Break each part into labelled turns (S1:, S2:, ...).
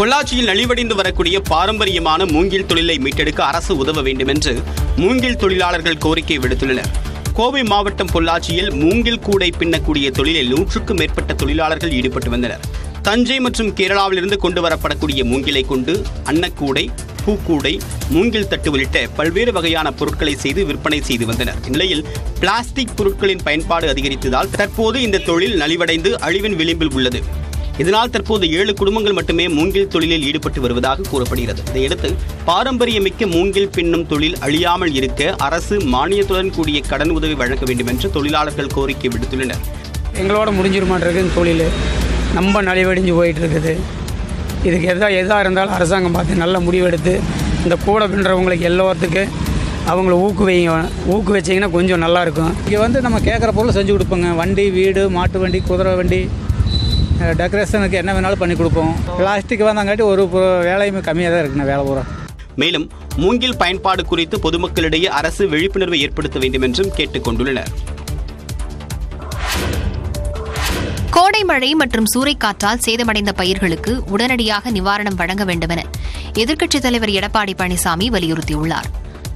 S1: பொள்ளாச்சியில் நலிவடைந்து வரக்கூடிய பாரம்பரியமான மூங்கில் தொழிலை மீட்டெடுக்க அரசு உதவ வேண்டும் என்று மூங்கில் தொழிலாளர்கள் கோரிக்கை விடுத்துள்ளனர். கோவை மாவட்டம் பொள்ளாச்சியில் மூங்கில் கூடை பின்னக்கூடிய தொழிலில் நூற்றுக்கும் மேற்பட்ட தொழிலாளர்கள் ஈடுபட்டு வந்தனர். தஞ்சை மற்றும் கேரளாவிலிருந்து கொண்டு வரப்படக்கூடிய மூங்கிலை கொண்டு அன்னக்கூடை பூக்கூடை மூங்கில் தட்டு உள்ளிட்ட பல்வேறு வகையான பொருட்களை செய்து விற்பனை செய்து வந்தனர். இந்நிலையில் பிளாஸ்டிக் பொருட்களின் பயன்பாடு அதிகரித்ததால் தற்போது இந்த தொழில் நலிவடைந்து அழிவின் விளிம்பில் உள்ளது. இதனால் தற்போது ஏழு குடும்பங்கள் மட்டுமே மூங்கில் தொழிலில் ஈடுபட்டு வருவதாக கூறப்படுகிறது. இதையடுத்து பாரம்பரியமிக்க மூங்கில் பின்னும் தொழில் அழியாமல் இருக்க அரசு மானியத்துடன் கூடிய கடன் உதவி வழங்க வேண்டும் என்று தொழிலாளர்கள் கோரிக்கை விடுத்துள்ளனர்.
S2: எங்களோட முடிஞ்சிருமாட்டிருக்கு இந்த தொழில். ரொம்ப நலிவடைஞ்சு போயிட்டு இருக்குது இதுக்கு எதா எதாக இருந்தாலும் அரசாங்கம் பார்த்து நல்ல முடிவெடுத்து இந்த கூட பின்னுறவங்களுக்கு எல்லோத்துக்கு அவங்கள ஊக்குவிங்க ஊக்குவிச்சிங்கன்னா கொஞ்சம் நல்லாயிருக்கும்
S3: இங்கே வந்து நம்ம கேட்குற பொருள் செஞ்சு கொடுப்போங்க. வண்டி வீடு மாட்டு வண்டி குதிரை வண்டி டெக்கரேஷனுக்கு என்ன வேணாலும் பண்ணி கொடுப்போம். பிளாஸ்டிக் வந்தாங்காட்டி ஒரு வேலையுமே கம்மியாக தான் இருக்குண்ணா வேலை பூரா.
S1: மேலும் மூங்கில் பயன்பாடு குறித்து பொதுமக்களிடையே அரசு விழிப்புணர்வை ஏற்படுத்த வேண்டும் என்றும் கேட்டுக் கொண்டுள்ளனர்.
S4: கோடை மழை மற்றும் சூறைக்காற்றால் சேதமடைந்த பயிர்களுக்கு உடனடியாக நிவாரணம் வழங்க வேண்டுமென எதிர்க்கட்சித் தலைவர் எடப்பாடி பழனிசாமி வலியுறுத்தியுள்ளார்.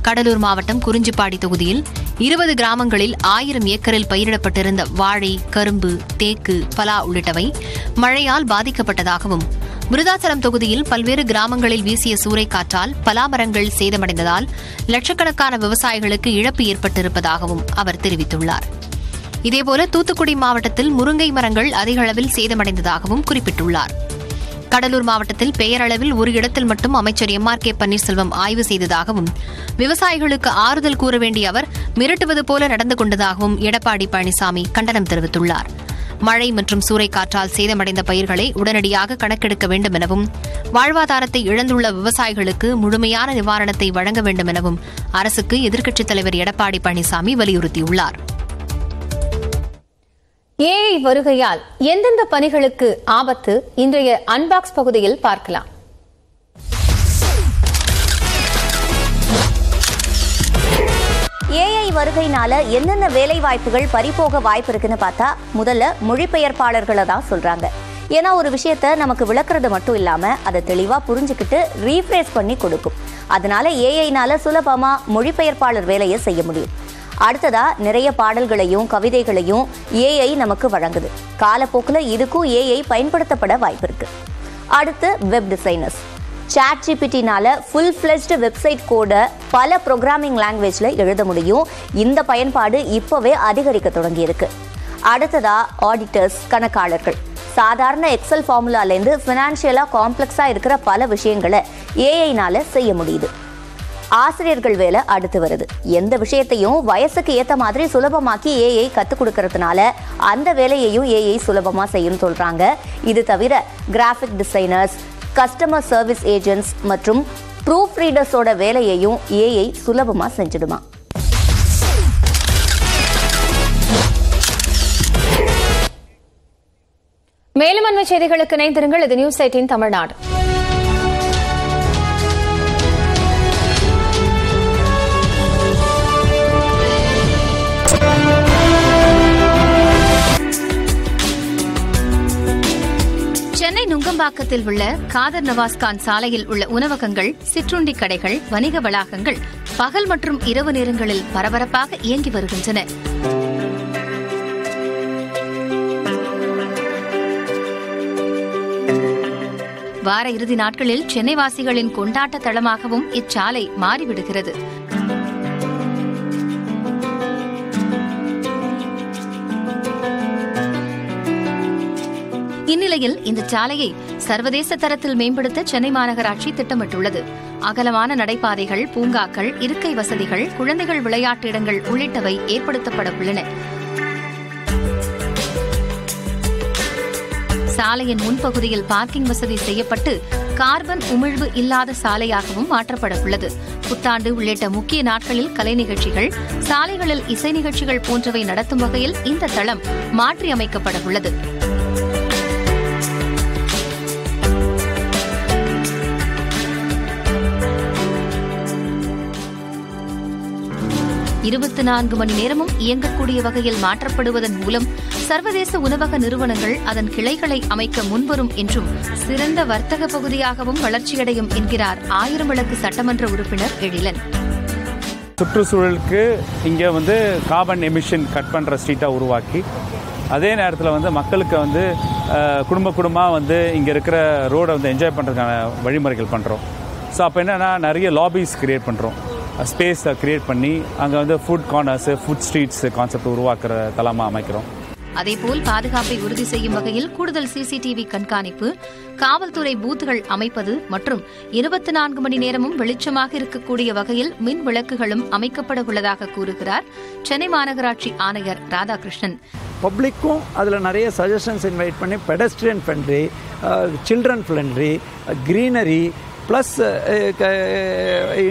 S4: கடலூர் மாவட்டம் குறிஞ்சிப்பாடி தொகுதியில் இருபது கிராமங்களில் ஆயிரம் ஏக்கரில் பயிரிடப்பட்டிருந்த வாழை கரும்பு தேக்கு பலா உள்ளிட்டவை மழையால் பாதிக்கப்பட்டதாகவும் விருதாச்சலம் தொகுதியில் பல்வேறு கிராமங்களில் வீசிய சூறைக்காற்றால் பலா மரங்கள் சேதமடைந்ததால் லட்சக்கணக்கான விவசாயிகளுக்கு இழப்பு ஏற்பட்டிருப்பதாகவும் அவர் தெரிவித்துள்ளார். இதேபோல தூத்துக்குடி மாவட்டத்தில் முருங்கை மரங்கள் அதிக அளவில் சேதமடைந்ததாகவும் குறிப்பிட்டுள்ளார். கடலூர் மாவட்டத்தில் பெயரளவில் ஒரு இடத்தில் மட்டும் அமைச்சர் எம் ஆர் கே பன்னீர்செல்வம் ஆய்வு செய்ததாகவும் விவசாயிகளுக்கு ஆறுதல் கூற வேண்டிய அவர் மிரட்டுவது போல நடந்து கொண்டதாகவும் எடப்பாடி பழனிசாமி கண்டனம் தெரிவித்துள்ளார். மழை மற்றும் சூறைக்காற்றால் சேதமடைந்த பயிர்களை உடனடியாக கணக்கெடுக்க வேண்டும் எனவும் வாழ்வாதாரத்தை இழந்துள்ள விவசாயிகளுக்கு முழுமையான நிவாரணத்தை வழங்க வேண்டும் எனவும் அரசுக்கு எதிர்க்கட்சித் தலைவர் எடப்பாடி பழனிசாமி வலியுறுத்தியுள்ளார்.
S5: ஏஐ வருகையால் எந்தெந்த பணிகளுக்கு ஆபத்து? இன்றைய அன்பாக்ஸ் பகுதியில் பார்க்கலாம்.
S6: ஏஐ வருகைனால என்னென்ன வேலை வாய்ப்புகள் பறிபோக வாய்ப்பு இருக்குன்னு பார்த்தா முதல்ல மொழிபெயர்ப்பாளர்களை தான் சொல்றாங்க. ஏன்னா ஒரு விஷயத்த நமக்கு விளக்குறது மட்டும் இல்லாம அதை தெளிவா புரிஞ்சுக்கிட்டு ரீஃப்ரேஸ் பண்ணி கொடுக்கும். அதனால ஏஐனால சுலபமா மொழிபெயர்ப்பாளர் வேலையை செய்ய முடியும். அடுத்ததா நிறைய பாடல்களையும் கவிதைகளையும் ஏஐ நமக்கு வழங்குது. காலப்போக்கில் இதுக்கும் ஏஐ பயன்படுத்தப்பட வாய்ப்பு இருக்கு. அடுத்து வெப் டிசைனர்ஸ் சாட் ஜிபிடினால ஃபுல் ஃப்ளெஜ்டு வெப்சைட் கோடை பல ப்ரோக்ராமிங் லாங்குவேஜில் எழுத முடியும். இந்த பயன்பாடு இப்போவே அதிகரிக்க தொடங்கியிருக்கு. அடுத்ததா ஆடிட்டர்ஸ் கணக்காளர்கள். சாதாரண எக்ஸல் ஃபார்முலாலேருந்து ஃபினான்ஷியலாக காம்ப்ளெக்ஸாக இருக்கிற பல விஷயங்களை ஏஐனால செய்ய முடியுது. ஆசிரியர்கள் வேலை அடுத்து வருது. எந்த விஷயத்தையும் வயசுக்கு ஏத்த மாதிரி சுலபமாக்கி ஏஐ கத்துக் கொடுக்கறதுனால அந்த வேலையையும் ஏஐ சுலபமா செய்யும் சொல்றாங்க. இது தவிர graphic designers customer service agents மற்றும் ப்ரூஃப் ரீடர்ஸோட வேலையையும் ஏஐ சுலபமா செஞ்சிடுமா.
S5: மேலும் அண்மை செய்திகளுக்கு இணைந்திருங்கள். இது நியூஸ் எயிட்டின் தமிழ்நாடு.
S4: நுங்கம்பாக்கத்தில் உள்ள காதர் நவாஸ்கான் சாலையில் உள்ள உணவகங்கள் சிற்றுண்டி கடைகள் வணிக வளாகங்கள் பகல் மற்றும் இரவு நேரங்களில் பரபரப்பாக இயங்கி வருகின்றன. வார இறுதி நாட்களில் சென்னைவாசிகளின் கொண்டாட்ட தளமாகவும் இச்சாலை மாறிவிடுகிறது. இந்நிலையில் இந்த சாலையை சர்வதேச தரத்தில் மேம்படுத்த சென்னை மாநகராட்சி திட்டமிட்டுள்ளது. அகலமான நடைபாதைகள் பூங்காக்கள் இருக்கை வசதிகள் குழந்தைகள் விளையாட்டு இடங்கள் உள்ளிட்டவை ஏற்படுத்தப்பட உள்ளன சாலையின் முன்பகுதியில் பார்க்கிங் வசதி செய்யப்பட்டு கார்பன் உமிழ்வு இல்லாத சாலையாகவும் மாற்றப்பட உள்ளது புத்தாண்டு உள்ளிட்ட முக்கிய நாட்களில் கலை நிகழ்ச்சிகள் சாலைகளில் இசை நிகழ்ச்சிகள் போன்றவை நடத்தும் வகையில் இந்த தளம் மாற்றியமைக்கப்பட உள்ளது இருபத்தி நான்கு மணி நேரமும் இயங்கக்கூடிய வகையில் மாற்றப்படுவதன் மூலம் சர்வதேச உணவக நிறுவனங்கள் அதன் கிளைகளை அமைக்க முன்வரும் என்றும் சிறந்த வர்த்தக பகுதியாகவும் வளர்ச்சியடையும் என்கிறார் ஆயிரம் விளக்கு சட்டமன்ற உறுப்பினர் எழிலன்.
S7: சுற்றுச்சூழலுக்கு இங்கே வந்து கார்பன் எமிஷன் கட் பண்ணுற ஸ்ட்ரீட்டாக உருவாக்கி அதே நேரத்தில் வந்து மக்களுக்கு வந்து குடும்ப குடும்பமாக வந்து இங்கே இருக்கிற ரோடை வந்து என்ஜாய் பண்ணுறதுக்கான வழிமுறைகள் பண்ணுறோம் ஸோ அப்போ என்னென்னா நிறைய லாபிஸ் கிரியேட் பண்ணுறோம் ஸ்பேஸை கிரியேட் பண்ணி அங்கே வந்து food corners food streets concept உருவாக்குற தளமாக அமைக்கிறோம்.
S4: அதேபோல் பாதுகாப்பை உறுதி செய்யும் வகையில் கூடுதல் சிசிடிவி கண்காணிப்பு காவல்துறை பூத்துகள் அமைப்பது மற்றும் இருபத்தி நான்கு மணி நேரமும் வெளிச்சமாக இருக்கக்கூடிய வகையில் மின் விளக்குகளும் அமைக்கப்பட உள்ளதாக கூறுகிறார் சென்னை மாநகராட்சி ஆணையர் ராதாகிருஷ்ணன்.
S8: பப்ளிக்கும் அதில் நிறைய சஜஷன்ஸ் இன்வைட் பண்ணி pedestrian friendly children friendly greenery plus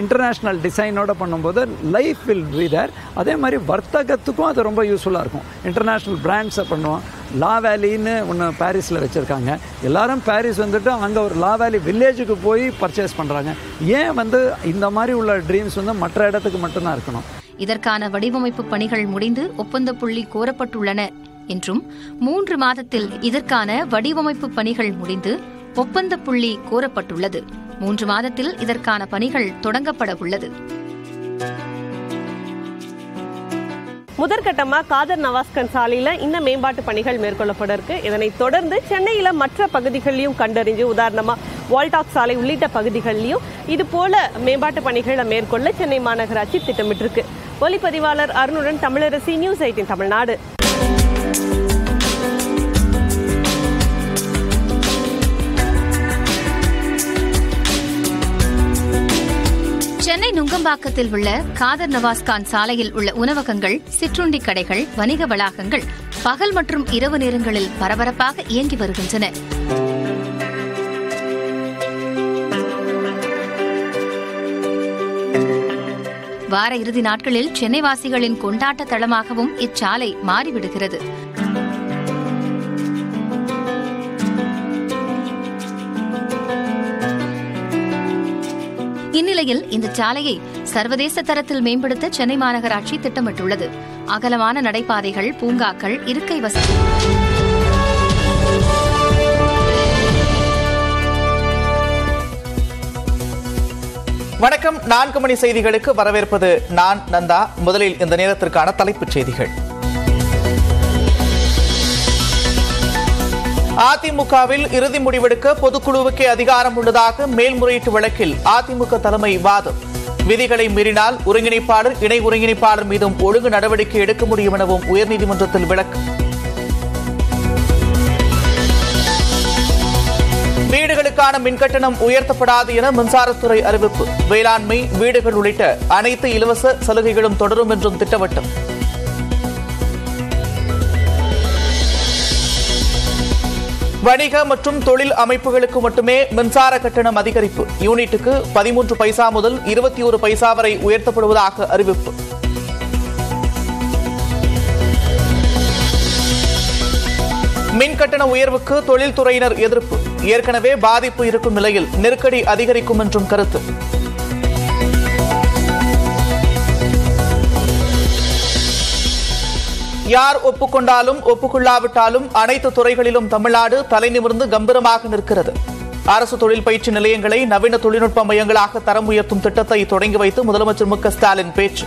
S8: international டிசைனோட பண்ணும்போது லைஃப் வில் பி தேர் அதே மாதிரி வர்த்தகத்துக்கும் அது ரொம்ப யூஸ்ஃபுல்லாக இருக்கும். இன்டர்நேஷ்னல் பிராண்ட்ஸை பண்ணுவோம். லா வேலின்னு ஒன்று பாரிஸில் வச்சுருக்காங்க. எல்லாரும் பாரிஸ் வந்துட்டு அங்கே ஒரு லா வேலி வில்லேஜுக்கு போய் பர்ச்சேஸ் பண்ணுறாங்க ஏன் வந்து இந்த மாதிரி உள்ள ட்ரீம்ஸ் வந்து மற்ற இடத்துக்கு மட்டும்தான் இருக்கணும்?
S4: இதற்கான வடிவமைப்பு பணிகள் முடிந்து ஒப்பந்த புள்ளி கோரப்பட்டுள்ளன என்றும் மூன்று மாதத்தில் இதற்கான வடிவமைப்பு பணிகள் முடிந்து ஒப்பந்த புள்ளி கோரப்பட்டுள்ளது. மூன்று மாதத்தில் இதற்கான பணிகள் தொடங்கப்பட உள்ளது
S9: முதற்கட்டமா காதர் நவாஸ்கன் சாலையில இந்த மேம்பாட்டு பணிகள் மேற்கொள்ளப்பட இருக்கு இதனை தொடர்ந்து சென்னையில மற்ற பகுதிகளையும் கண்டறிஞ்சு உதாரணமா வால்டாக் சாலை உள்ளிட்ட பகுதிகளிலும் இது போல மேம்பாட்டு பணிகளை மேற்கொள்ள சென்னை மாநகராட்சி திட்டமிட்டிருக்கு. ஒலிப்பதிவாளர் அருணுடன் தமிழரசி நியூஸ் எயிட்டின் தமிழ்நாடு.
S4: நுங்கம்பாக்கத்தில் உள்ள காதர் நவாஸ்கான் சாலையில் உள்ள உணவகங்கள் சிற்றுண்டி கடைகள் வணிக வளாகங்கள் பகல் மற்றும் இரவு நேரங்களில் பரபரப்பாக இயங்கி வருகின்றன. வார இறுதி நாட்களில் சென்னைவாசிகளின் கொண்டாட்ட தளமாகவும் இச்சாலை மாறிவிடுகிறது. இந்நிலையில் இந்த சாலையை சர்வதேச தரத்தில் மேம்படுத்த சென்னை மாநகராட்சி திட்டமிட்டுள்ளது. அகலமான நடைபாதைகள் பூங்காக்கள் இருக்கை வசதி.
S10: வணக்கம். நான்கு மணி செய்திகளுக்கு வரவேற்பது நான் நந்தா. முதலில் இந்த நேரத்திற்கான தலைப்புச் செய்திகள். அதிமுகவில் இறுதி முடிவெடுக்க பொதுக்குழுவுக்கே அதிகாரம் உள்ளதாக மேல்முறையீட்டு வழக்கில் அதிமுக தலைமை வாதம். விதிகளை மீறினால் ஒருங்கிணைப்பாளர் இணை ஒருங்கிணைப்பாளர் மீதும் ஒழுங்கு நடவடிக்கை எடுக்க முடியும் எனவும் உயர்நீதிமன்றத்தில் விளக்கம். வீடுகளுக்கான மின்கட்டணம் உயர்த்தப்படாது என மின்சாரத்துறை அறிவிப்பு. வேளாண்மை வீடுகள் உள்ளிட்ட அனைத்து இலவச சலுகைகளும் தொடரும் என்றும் திட்டவட்டம். வணிக மற்றும் தொழில் அமைப்புகளுக்கு மட்டுமே மின்சார கட்டணம் அதிகரிப்பு. யூனிட்டுக்கு பதிமூன்று பைசா முதல் இருபத்தி ஒரு பைசா வரை உயர்த்தப்படுவதாக அறிவிப்பு. மின் கட்டண உயர்வுக்கு தொழில்துறையினர் எதிர்ப்பு. ஏற்கனவே பாதிப்பு இருக்கும் நிலையில் நெருக்கடி அதிகரிக்கும் என்றும் கருத்து. யார் ஒப்புக்கொண்டாலும் ஒப்புக்கொள்ளாவிட்டாலும் அனைத்து துறைகளிலும் தமிழ்நாடு தலைநிமிர்ந்து கம்பீரமாக நிற்கிறது. அரசு தொழில் பயிற்சி நிலையங்களை நவீன தொழில்நுட்ப மையங்களாக தரம் உயர்த்தும் திட்டத்தை தொடங்கி வைத்து முதலமைச்சர் மு ஸ்டாலின் பேச்சு.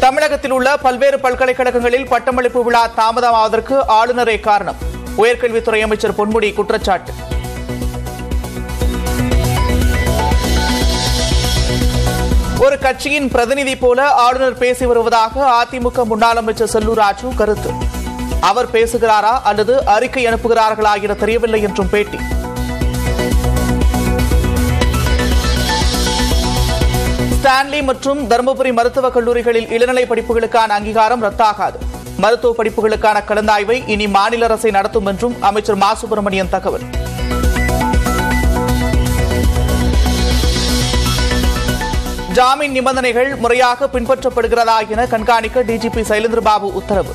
S10: தமிழகத்தில் உள்ள பல்வேறு பல்கலைக்கழகங்களில் பட்டமளிப்பு விழா தாமதமாவதற்கு ஆளுநரே காரணம். உயர்கல்வித்துறை அமைச்சர் பொன்முடி குற்றச்சாட்டு. ஒரு கட்சியின் பிரதிநிதி போல ஆளுநர் பேசி வருவதாக அதிமுக முன்னாள் அமைச்சர் செல்லூர் ராஜு கருத்து. அவர் பேசுகிறாரா அல்லது அறிக்கை அனுப்புகிறார்களா என தெரியவில்லை என்றும் பேட்டி. ஸ்டான்லி மற்றும் தருமபுரி மருத்துவக் கல்லூரிகளில் இளநிலை படிப்புகளுக்கான அங்கீகாரம் ரத்தாகாது. மருத்துவ படிப்புகளுக்கான கலந்தாய்வை இனி மாநில அரசை நடத்தும் என்றும் அமைச்சர் மா. சுப்பிரமணியன் தகவல். ஜாமீன் நிபந்தனைகள் முறையாக பின்பற்றப்படுகிறதா என கண்காணிக்க டிஜிபி சைலேந்திரபாபு உத்தரவு.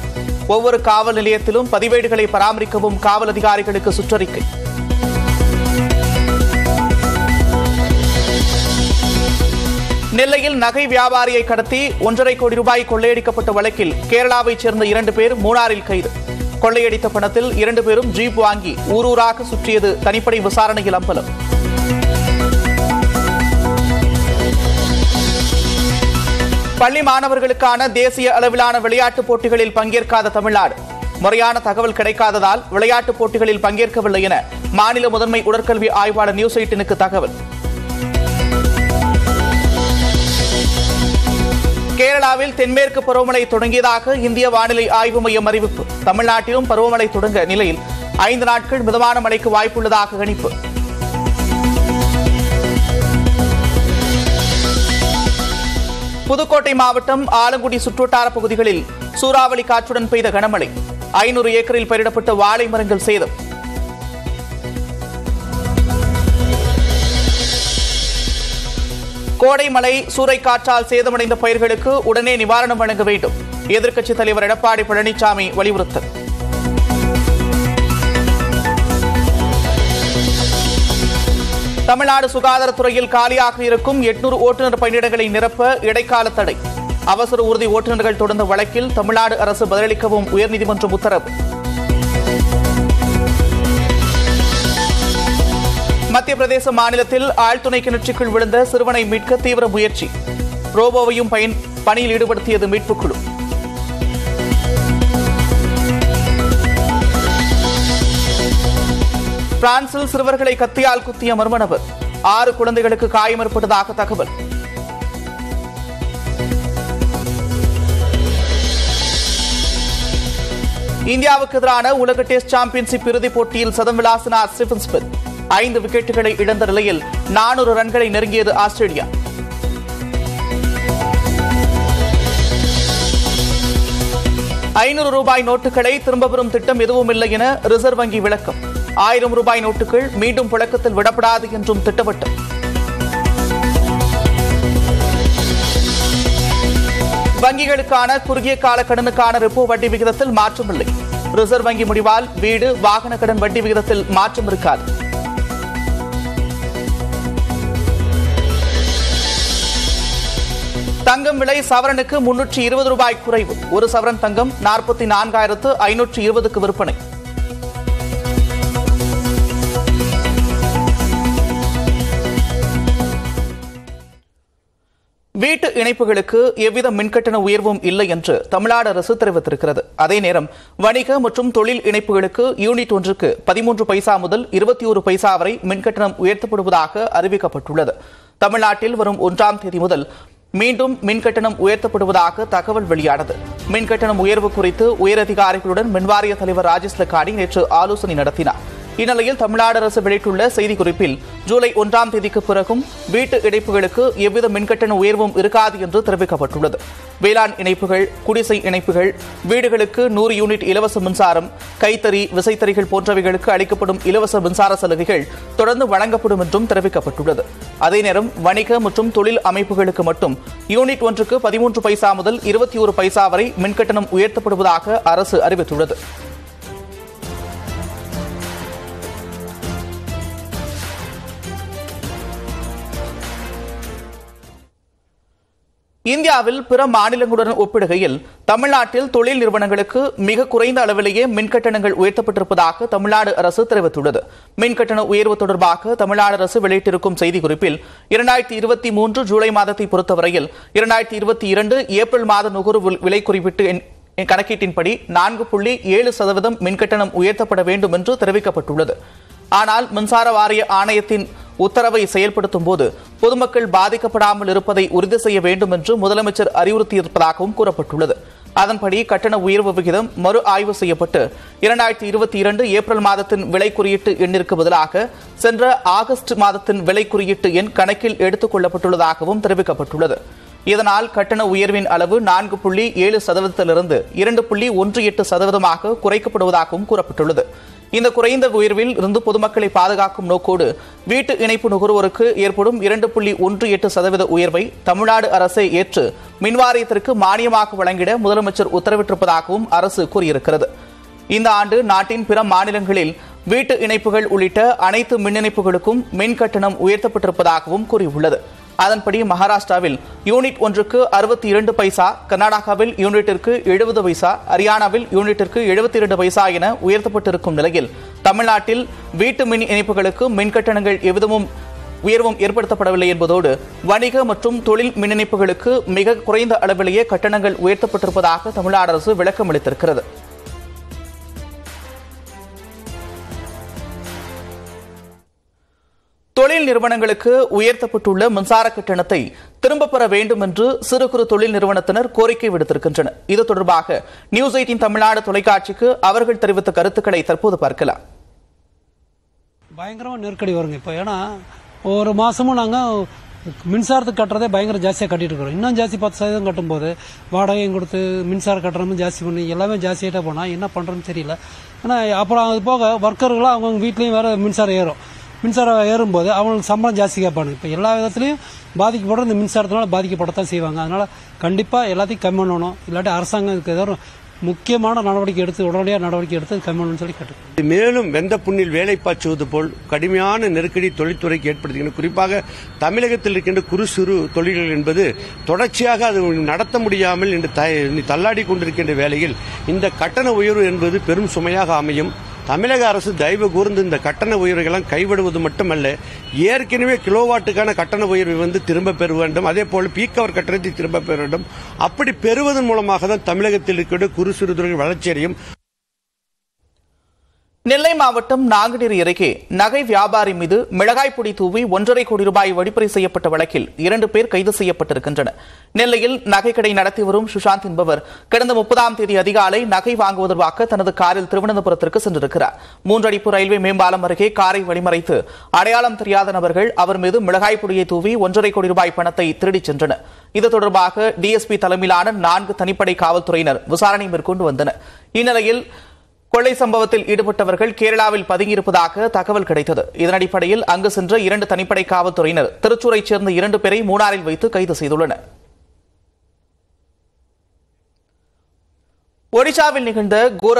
S10: ஒவ்வொரு காவல் நிலையத்திலும் பதிவேடுகளை பராமரிக்கவும் காவல் அதிகாரிகளுக்கு சுற்றறிக்கை. நெல்லையில் நகை வியாபாரியை கடத்தி ஒன்றரை கோடி ரூபாய் கொள்ளையடிக்கப்பட்ட வழக்கில் கேரளாவைச் சேர்ந்த இரண்டு பேர் மூணாரில் கைது. கொள்ளையடித்த பணத்தில் இரண்டு பேரும் ஜீப் வாங்கி ஊரூராக சுற்றியது தனிப்படை விசாரணையில் அம்பலம். பள்ளி மாணவர்களுக்கான தேசிய அளவிலான விளையாட்டுப் போட்டிகளில் பங்கேற்காத தமிழ்நாடு. முறையான தகவல் கிடைக்காததால் விளையாட்டுப் போட்டிகளில் பங்கேற்கவில்லை என மாநில முதன்மை உடற்கல்வி ஆய்வாளர் நியூஸ் எயிட்டினுக்கு தகவல். கேரளாவில் தென்மேற்கு பருவமழை தொடங்கியதாக இந்திய வானிலை ஆய்வு மையம் அறிவிப்பு. தமிழ்நாட்டிலும் பருவமழை தொடங்க நிலையில். ஐந்து நாட்கள் மிதமான மழைக்கு வாய்ப்புள்ளதாக கணிப்பு. புதுக்கோட்டை மாவட்டம் ஆலங்குடி சுற்றுவட்டார பகுதிகளில் சூறாவளி காற்றுடன் பெய்த கனமழை. ஐநூறு ஏக்கரில் பயிரிடப்பட்ட வாழை மரங்கள் சேதம். கோடை மழை சூறைக்காற்றால் சேதமடைந்த பயிர்களுக்கு உடனே நிவாரணம் வழங்க வேண்டும். எதிர்க்கட்சித் தலைவர் எடப்பாடி பழனிசாமி வலியுறுத்தல். தமிழ்நாடு சுகாதாரத்துறையில் காலியாக இருக்கும் எட்நூறு ஓட்டுநர் பணியிடங்களை நிரப்ப இடைக்கால தடை. அவசர ஊர்தி ஓட்டுநர்கள் தொடர்ந்த வழக்கில் தமிழ்நாடு அரசு பதிலளிக்கவும் உயர்நீதிமன்றம் உத்தரவு. மத்திய பிரதேச மாநிலத்தில் ஆழ்துணை கிணற்றுக்குள் விழுந்த சிறுவனை மீட்க தீவிர முயற்சி. ரோபோவையும் பயன் பணியில் ஈடுபடுத்தியது மீட்புக் பிரான்சில் சிறுவர்களை கத்தியால் குத்திய மர்ம நபர் ஆறு குழந்தைகளுக்கு காயம் ஏற்பட்டதாக தகவல். இந்தியாவுக்கு எதிரான உலக டெஸ்ட் சாம்பியன்ஷிப் இறுதிப் போட்டியில் சதம் விளாசினார் ஸ்டீபன் ஸ்மித். ஐந்து விக்கெட்டுகளை இழந்த நிலையில் நானூறு ரன்களை நெருங்கியது ஆஸ்திரேலியா. ஐநூறு ரூபாய் நோட்டுகளை திரும்ப பெறும் திட்டம் எதுவும் இல்லை என ரிசர்வ் வங்கி விளக்கம். ஆயிரம் ரூபாய் நோட்டுகள் மீண்டும் புழக்கத்தில் விடப்படாது என்றும் திட்டவட்டம் வங்கிகளுக்கான குறுகிய கால கடனுக்கான ரிப்போ வட்டி விகிதத்தில் மாற்றமில்லை. ரிசர்வ் வங்கி முடிவால் வீடு வாகன கடன் வட்டி விகிதத்தில் மாற்றம் இருக்காது. தங்கம் விலை சவரனுக்கு முன்னூற்றி இருபது ரூபாய் குறைவு. ஒரு சவரன் தங்கம் நாற்பத்தி நான்காயிரத்து ஐநூற்று இருபதுக்கு விற்பனை. வீட்டு இணைப்புகளுக்கு எவ்வித மின்கட்டண உயர்வும் இல்லை என்று தமிழ்நாடு அரசு தெரிவித்திருக்கிறது. அதே நேரம் வணிக மற்றும் தொழில் இணைப்புகளுக்கு யூனிட் ஒன்றுக்கு பதிமூன்று பைசா முதல் இருபத்தி ஒரு பைசா வரை மின்கட்டணம் உயர்த்தப்படுவதாக அறிவிக்கப்பட்டுள்ளது. தமிழ்நாட்டில் வரும் ஒன்றாம் தேதி முதல் மீண்டும் மின்கட்டணம் உயர்த்தப்படுவதாக தகவல் வெளியானது. மின்கட்டணம் உயர்வு குறித்து உயரதிகாரிகளுடன் மின்வாரிய தலைவர் ராஜேஷ் லக்காடி நேற்று ஆலோசனை நடத்தினார். இந்நிலையில் தமிழ்நாடு அரசு வெளியிட்டுள்ள செய்திக்குறிப்பில் ஜூலை ஒன்றாம் தேதிக்கு பிறகும் வீட்டு இணைப்புகளுக்கு எவ்வித மின்கட்டண உயர்வும் இருக்காது என்று தெரிவிக்கப்பட்டுள்ளது. வேளாண் இணைப்புகள் குடிசை இணைப்புகள் வீடுகளுக்கு நூறு யூனிட் இலவச மின்சாரம் கைத்தறி விசைத்தறிகள் போன்றவைகளுக்கு அளிக்கப்படும் இலவச மின்சார சலுகைகள் தொடர்ந்து வழங்கப்படும் என்றும் தெரிவிக்கப்பட்டுள்ளது. அதே நேரம் வணிக மற்றும் தொழில் அமைப்புகளுக்கு மட்டும் யூனிட் ஒன்றுக்கு பதிமூன்று பைசா முதல் இருபத்தி ஒரு பைசா வரை மின்கட்டணம் உயர்த்தப்படுவதாக அரசு அறிவித்துள்ளது. இந்தியாவில் பிற மாநிலங்களுடன் ஒப்பிடுகையில் தமிழ்நாட்டில் தொழில் நிறுவனங்களுக்கு மிக குறைந்த அளவிலேயே மின்கட்டணங்கள் உயர்த்தப்பட்டிருப்பதாக தமிழ்நாடு அரசு தெரிவித்துள்ளது. மின்கட்டண உயர்வு தொடர்பாக தமிழ்நாடு அரசு வெளியிட்டிருக்கும் செய்திக்குறிப்பில் இரண்டாயிரத்தி இருபத்தி மூன்று ஜூலை மாதத்தை பொறுத்தவரையில் இரண்டாயிரத்தி இருபத்தி இரண்டு ஏப்ரல் மாத நுகர்வு விலை குறிப்பிட்டு கணக்கீட்டின்படி நான்கு புள்ளி ஏழு சதவீதம் மின்கட்டணம் உயர்த்தப்பட வேண்டும் என்று தெரிவிக்கப்பட்டுள்ளது. ஆனால் மின்சார வாரிய ஆணையத்தின் உத்தரவை செயல்படுத்தும் போது பொதுமக்கள் பாதிக்கப்படாமல் இருப்பதை உறுதி செய்ய வேண்டும் என்று முதலமைச்சர் அறிவுறுத்தியிருப்பதாகவும் கூறப்பட்டுள்ளது. அதன்படி கட்டண உயர்வு விகிதம் மறு ஆய்வு செய்யப்பட்டு இரண்டாயிரத்தி இருபத்தி இரண்டு ஏப்ரல் மாதத்தின் விலை குறியீட்டு எண்ணிற்கு பதிலாக சென்ற ஆகஸ்ட் மாதத்தின் விலை குறியீட்டு எண் கணக்கில் எடுத்துக் கொள்ளப்பட்டுள்ளதாகவும் தெரிவிக்கப்பட்டுள்ளது. இதனால் கட்டண உயர்வின் அளவு நான்கு புள்ளி ஏழு சதவீதத்திலிருந்து இரண்டு புள்ளி ஒன்று எட்டு சதவீதமாக குறைக்கப்படுவதாகவும் கூறப்பட்டுள்ளது. இந்த குறைந்த உயர்வில் இருந்து பொதுமக்களை பாதுகாக்கும் நோக்கோடு வீட்டு இணைப்பு நுகர்வோருக்கு ஏற்படும் இரண்டு புள்ளி ஒன்று எட்டு சதவீத உயர்வை தமிழ்நாடு அரசே ஏற்று மின்வாரியத்திற்கு மானியமாக வழங்கிட முதலமைச்சர் உத்தரவிட்டிருப்பதாகவும் அரசு கூறியிருக்கிறது. இந்த ஆண்டு நாட்டின் பிற மாநிலங்களில் வீட்டு இணைப்புகள் உள்ளிட்ட அனைத்து மின் இணைப்புகளுக்கும் மின் கட்டணம் உயர்த்தப்பட்டிருப்பதாகவும் கூறியுள்ளது. அதன்படி மகாராஷ்டிராவில் யூனிட் ஒன்றுக்கு அறுபத்தி இரண்டு பைசா கர்நாடகாவில் யூனிட்டிற்கு எழுபது பைசா ஹரியானாவில் யூனிட்டிற்கு எழுபத்தி இரண்டு பைசா என உயர்த்தப்பட்டிருக்கும் நிலையில் தமிழ்நாட்டில் வீட்டு மின் இணைப்புகளுக்கு மின் கட்டணங்கள் எவ்விதமும் உயர்வும் ஏற்படுத்தப்படவில்லை என்பதோடு வணிக மற்றும் தொழில் மின் இணைப்புகளுக்கு மிக குறைந்த அளவிலேயே கட்டணங்கள் உயர்த்தப்பட்டிருப்பதாக தமிழ்நாடு அரசு விளக்கம் அளித்திருக்கிறது தொழில் நிறுவனங்களுக்கு உயர்த்தப்பட்டுள்ள மின்சார கட்டணத்தை திரும்பப் பெற வேண்டும் என்று சிறு குறு தொழில் நிறுவனத்தினர் கோரிக்கை விடுத்திருக்கின்றனர். இது தொடர்பாக நியூஸ் எயிட்டின் தமிழ்நாடு தொலைக்காட்சிக்கு அவர்கள் தெரிவித்த கருத்துக்களை தற்போது பார்க்கலாம்.
S11: பயங்கரமாக நெருக்கடி வருங்க இப்போ. ஏன்னா ஒரு மாதமும் நாங்கள் மின்சாரத்துக்கு கட்டுறதே பயங்கர ஜாஸ்தியாக கட்டிட்டு இருக்கிறோம். இன்னும் ஜாஸ்தி பத்து சதவீதம் கட்டும்போது வாடகையும் கொடுத்து மின்சார கட்டணமும் ஜாஸ்தி பண்ணி எல்லாமே ஜாஸ்தியாகிட்டே போனால் என்ன பண்ணுறதுன்னு தெரியல. ஆனால் அப்புறம் அது போக ஒர்க்கர்களாக அவங்க வீட்லேயும் வேறு மின்சாரம் ஏறும். மின்சாரம் ஏறும்போது அவங்களுக்கு சம்பளம் ஜாஸ்தி கேட்பாங்க இப்போ எல்லா விதத்துலையும் பாதிக்கப்படுற இந்த மின்சாரத்தினால பாதிக்கப்படத்தான் செய்வாங்க. அதனால் கண்டிப்பாக எல்லாத்தையும் கம்மி பண்ணணும். இல்லாட்டி அரசாங்கம் இதுக்கு ஏதோ முக்கியமான நடவடிக்கை எடுத்து உடனடியாக நடவடிக்கை எடுத்து கம்மி பண்ணணும்னு சொல்லி கேட்டு
S12: மேலும் வெந்த புண்ணில் வேலை பாய்ச்சுவது போல் கடுமையான நெருக்கடி தொழில்துறைக்கு ஏற்படுத்துகிறது. குறிப்பாக தமிழகத்தில் இருக்கின்ற குறு சிறு தொழில்கள் என்பது தொடர்ச்சியாக அது நடத்த முடியாமல் இன்று த- தள்ளாடி கொண்டிருக்கின்ற வேளையில் இந்த கட்டண உயர்வு என்பது பெரும் சுமையாக அமையும். தமிழக அரசு தயவு கூர்ந்து இந்த கட்டண உயர்வுகளெல்லாம் கைவிடுவது மட்டுமல்ல ஏற்கனவே கிலோவாட்டுக்கான கட்டண உயர்வை வந்து திரும்ப பெற வேண்டும். அதே போல பீக் அவர் கட்டணத்தை திரும்ப பெற வேண்டும். அப்படி பெறுவதன் மூலமாக தான் தமிழகத்தில் இருக்கின்ற குறு சிறு தொழில் வளர்ச்சியடையும்.
S10: நெல்லை மாவட்டம் நாங்குநேரி அருகே நகை வியாபாரி மீது மிளகாய் பொடி தூவி ஒன்றரை கோடி ரூபாய் வழிப்பறி செய்யப்பட்ட வழக்கில் இரண்டு பேர் கைது செய்யப்பட்டிருக்கின்றனர். நெல்லையில் நகைக்கடை நடத்தி வரும் சுஷாந்த் என்பவர் கடந்த முப்பதாம் தேதி அதிகாலை நகை வாங்குவதற்காக தனது காரில் திருவனந்தபுரத்திற்கு சென்றிருக்கிறார். மூன்றடிப்பு ரயில்வே மேம்பாலம் அருகே காரை வழிமறைத்து அடையாளம் தெரியாத நபர்கள் அவர் மீது மிளகாய் பொடியை தூவி ஒன்றரை கோடி ரூபாய் பணத்தை திருடிச் சென்றனர். இது தொடர்பாக டிஎஸ்பி தலைமையிலான நான்கு தனிப்படை காவல்துறையினர் விசாரணை மேற்கொண்டு வந்தனர். இந்நிலையில் கொள்ளை சம்பவத்தில் ஈடுபட்டவர்கள் கேரளாவில் பதுங்கியிருப்பதாக தகவல் கிடைத்தது. இதன் அடிப்படையில் அங்கு சென்ற இரண்டு தனிப்படை காவல்துறையினர் திருச்சூரைச் சேர்ந்த இரண்டு பேரை மூணாரில் வைத்து கைது செய்துள்ளனர். ஒடிசாவில் நிகழ்ந்த கோர